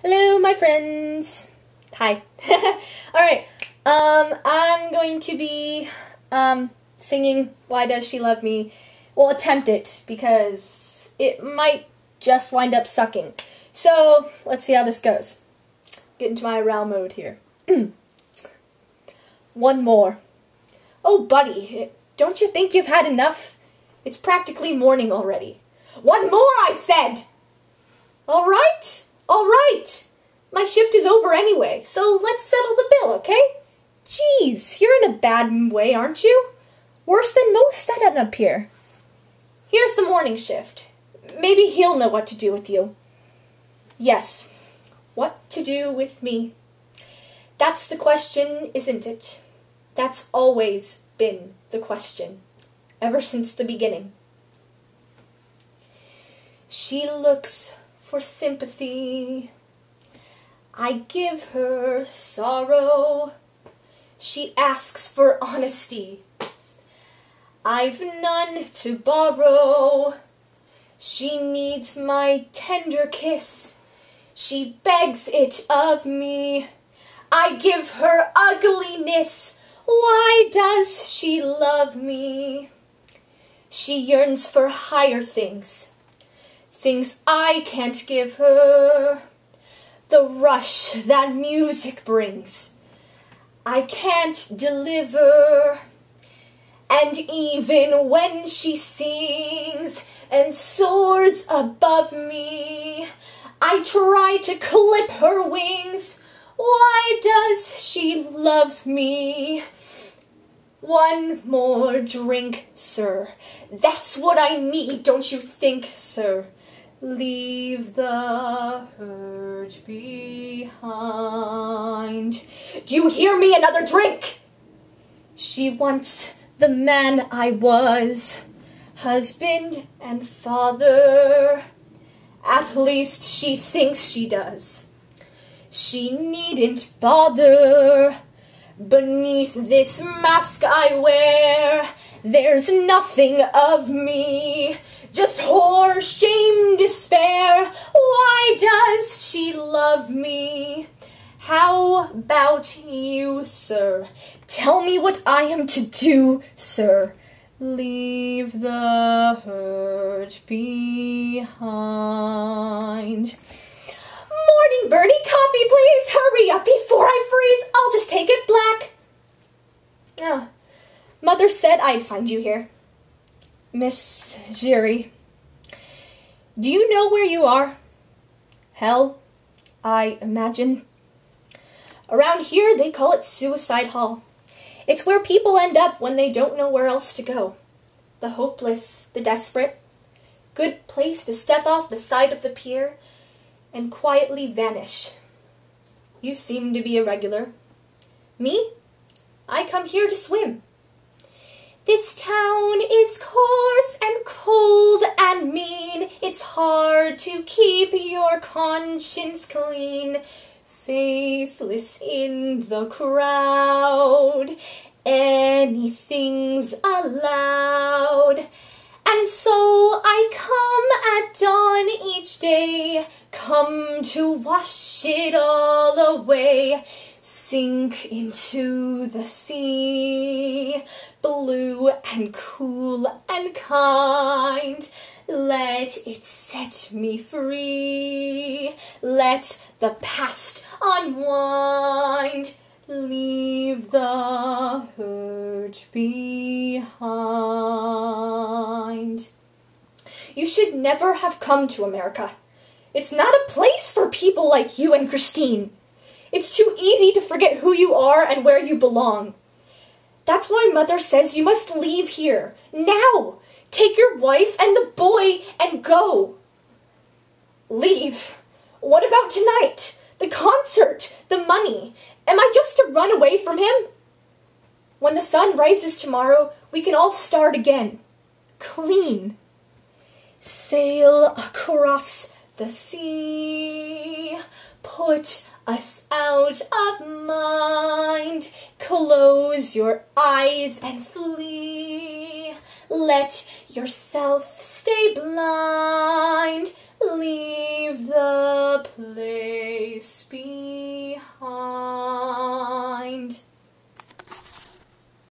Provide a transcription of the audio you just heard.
Hello, my friends. Hi. All right. Um, I'm going to be um singing "Why Does She Love Me." We'll attempt it because it might just wind up sucking. So let's see how this goes. Get into my Raoul mode here. One more. Oh, buddy, don't you think you've had enough? It's practically morning already. One more, I said! All right, all right. My shift is over anyway, so let's settle the bill, okay? Jeez, you're in a bad way, aren't you? Worse than most that end up here. Here's the morning shift. Maybe he'll know what to do with you. Yes, what to do with me. That's the question, isn't it? That's always been the question, ever since the beginning. She looks for sympathy. I give her sorrow. She asks for honesty. I've none to borrow. She needs my tender kiss. She begs it of me. I give her ugliness. Why does she love me? She yearns for higher things, things I can't give her. The rush that music brings, I can't deliver. And even when she sings and soars above me, I try to clip her wings. Why does she love me? One more drink, sir. That's what I need, don't you think, sir? Leave the hurt behind. Do you hear me? Another drink! She wants the man I was, husband and father. At least she thinks she does. She needn't bother. Beneath this mask I wear, there's nothing of me, just horror, shame, despair. Why does she love me? How about you, sir? Tell me what I am to do, sir. Leave the hurt behind. Morning, Bernie. Coffee, please. Hurry up before I freeze. I'll just take it black. Oh, Mother said I'd find you here. Miss Giry. Do you know where you are? Hell, I imagine. Around here, they call it Suicide Hall. It's where people end up when they don't know where else to go. The hopeless, the desperate. Good place to step off the side of the pier and quietly vanish. You seem to be a regular. Me? I come here to swim. This town is coarse and cold and mean. It's hard to keep your conscience clean. Faithless in the crowd, anything's allowed. And so I come at dawn each day, come to wash it all away, sink into the sea, blue and cool and kind. Let it set me free, let the past unwind. Leave the hurt behind. You should never have come to America. It's not a place for people like you and Christine. It's too easy to forget who you are and where you belong. That's why Mother says you must leave here, now. Take your wife and the boy and go. Leave? What about tonight? The concert? The money? Am I just to run away from him? When the sun rises tomorrow, we can all start again. Clean. Sail across the sea. Put us out of mind. Close your eyes and flee. Let yourself stay blind. Leave the place be